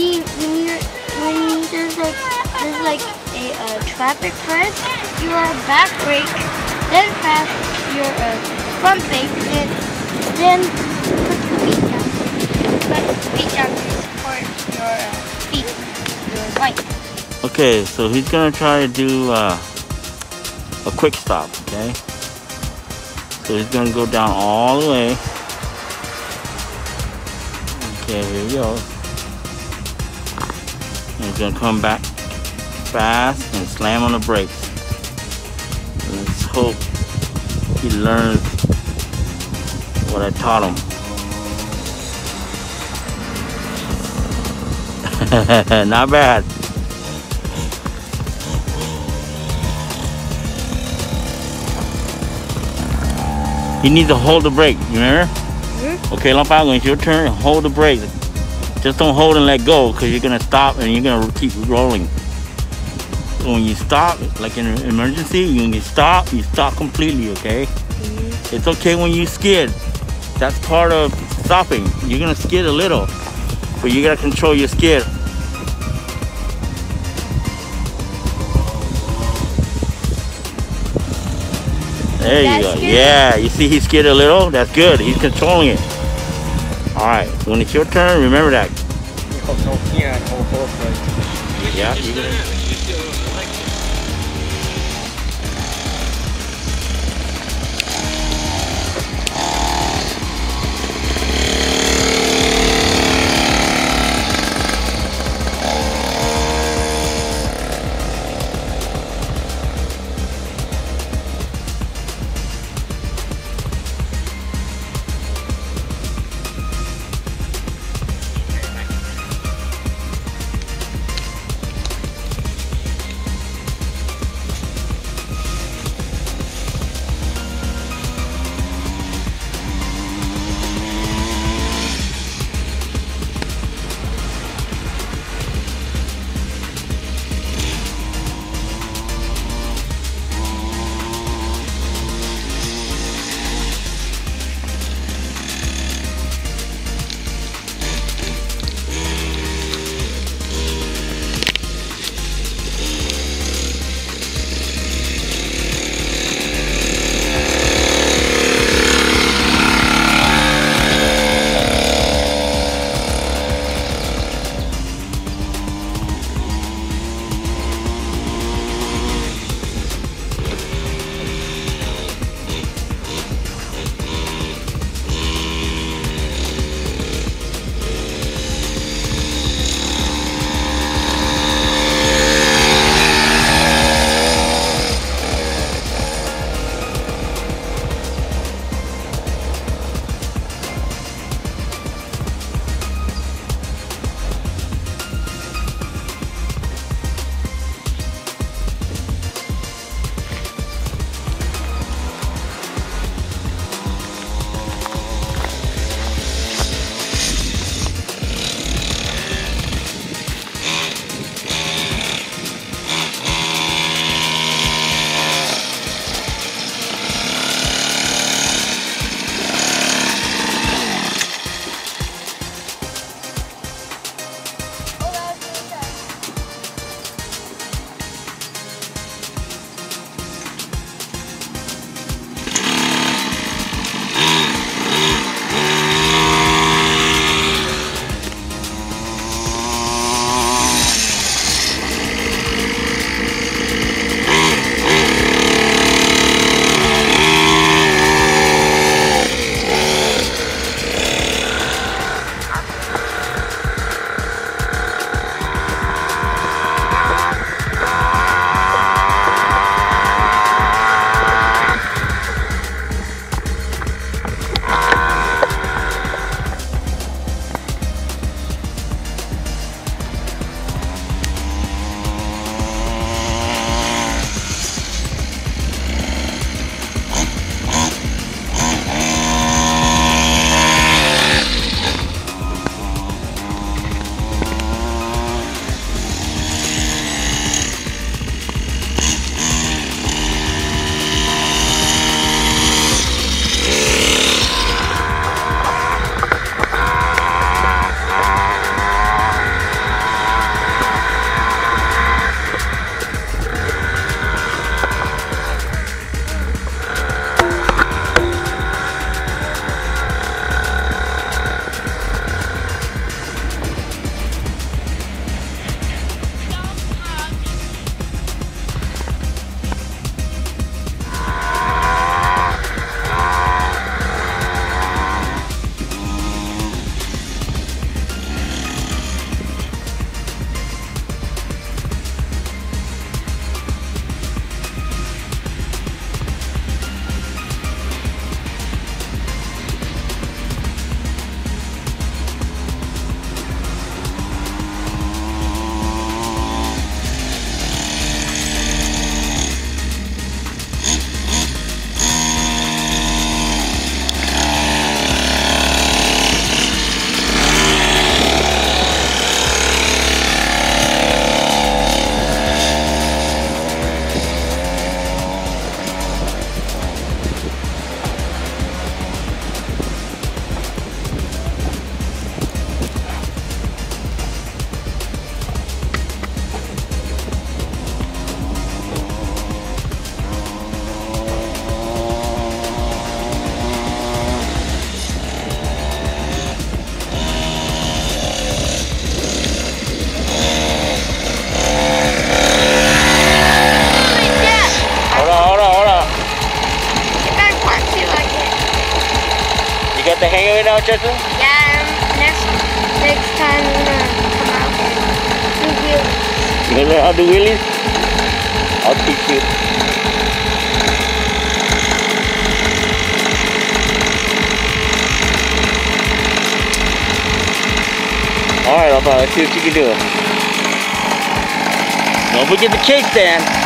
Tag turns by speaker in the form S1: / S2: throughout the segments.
S1: you when you when there's like there's like a uh, traffic press, your back brake, then press your uh, front brake, and then put your feet down. Put your feet down to support your uh, feet, your bike.
S2: Okay, so he's gonna try to do uh, a quick stop, okay? So he's gonna go down all the way. Okay, here we go. And he's gonna come back fast and slam on the brakes. Let's hope he learns what I taught him. Not bad. You need to hold the brake, you remember?
S1: Mhm.
S2: Okay, Long it's your turn, hold the brake. Just don't hold and let go because you're going to stop and you're going to keep rolling. So when you stop, like in an emergency, when you stop, you stop completely, okay? Mm-hmm. It's okay when you skid. That's part of stopping. You're going to skid a little, but you got to control your skid. There you
S1: That's
S2: go.
S1: good.
S2: Yeah, you see he skid a little? That's good. He's controlling it. All right, when it's your turn, remember that. Yeah, you're gonna... Chester?
S1: Yeah, um, next next time we're gonna come out and do wheelies.
S2: You gonna learn how to do wheelies? I'll teach you. Alright, I'll let's see what you can do. Don't forget the kickstand.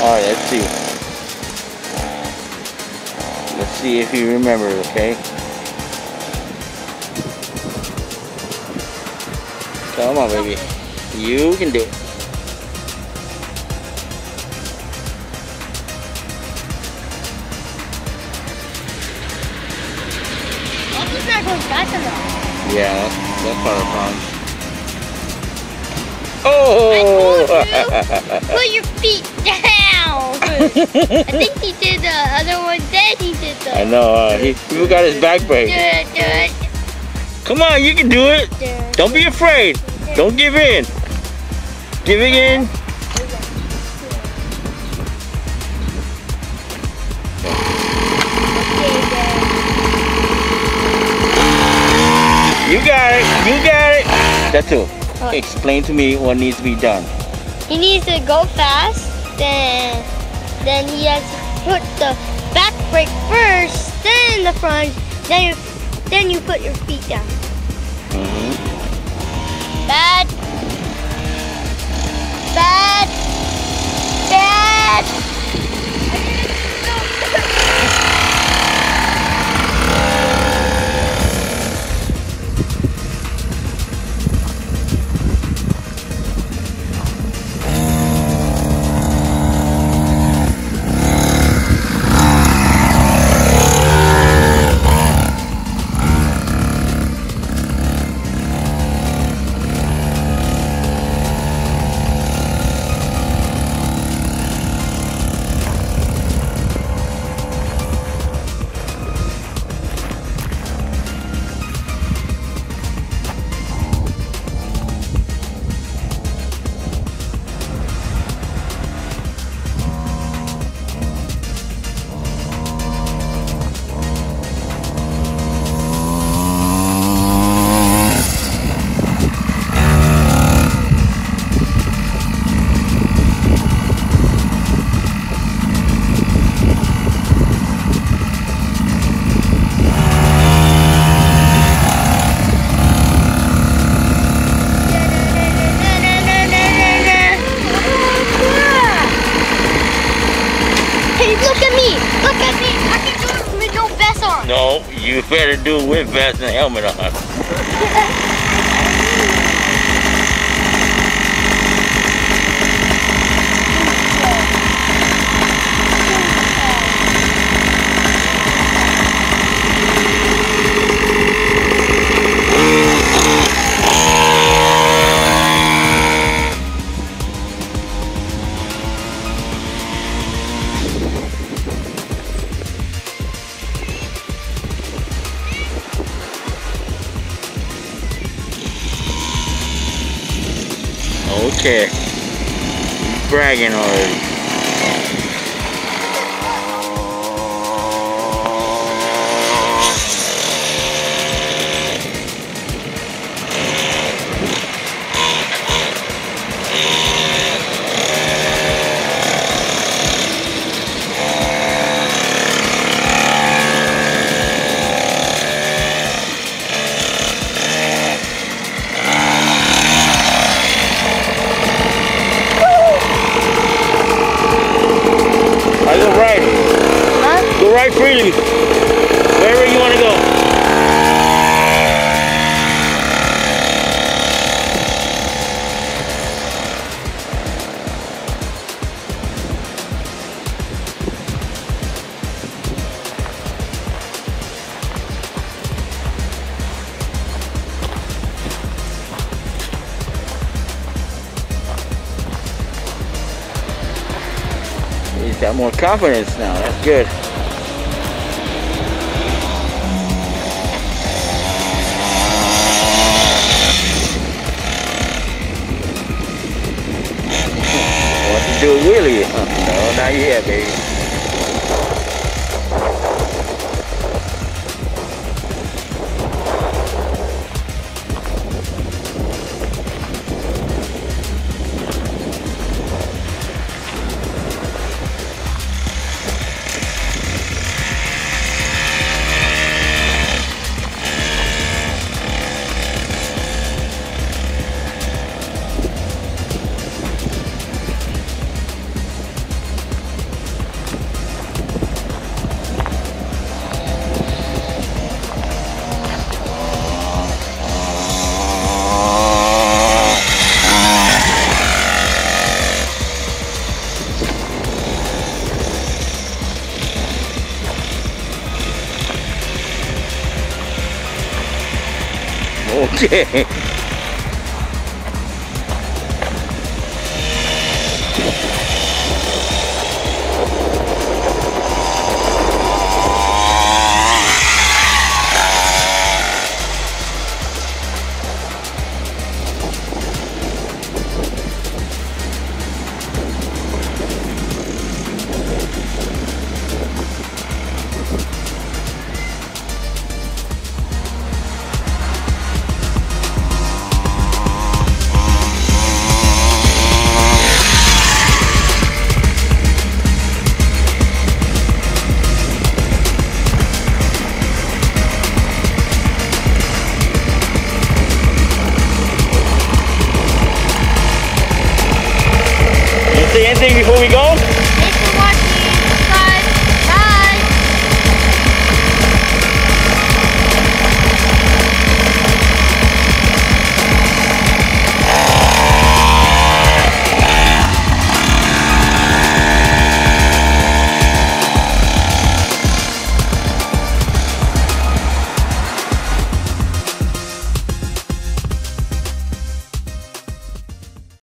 S2: Alright, let's see. Let's see if you remember, okay? Come on, baby. You can do it.
S1: He's not going fast enough.
S2: Yeah, that's, that's part of the problem. Oh!
S1: Put your feet down. I think he did the other one. Then he did the.
S2: I know, uh, he, got his back
S1: brake.
S2: Do
S1: it, do it,
S2: Come on, you can do it.
S1: do it.
S2: Don't be afraid. Don't give in. Giving in. You got it. You got it. That's all. Explain to me what needs to be done.
S1: He needs to go fast. Then, then he has to put the back brake first, then the front. Then you, then you put your feet down. Bad. Bad. Bad.
S2: You better do it with vest and helmet on. Okay. Bragging already. got more confidence now. That's good. do a wheelie. Huh?
S3: No, not yet, baby.
S2: Yeah.